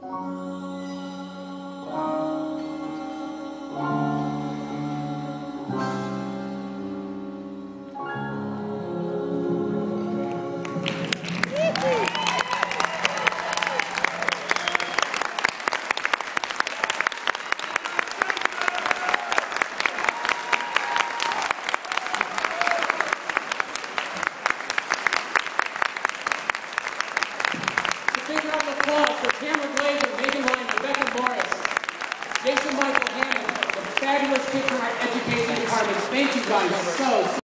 Oh. Applause for Cameron Glazer, Megan Ryan, Rebecca Morris, Jason Michael Hammond, the fabulous kids from our education department. Thank you guys so, so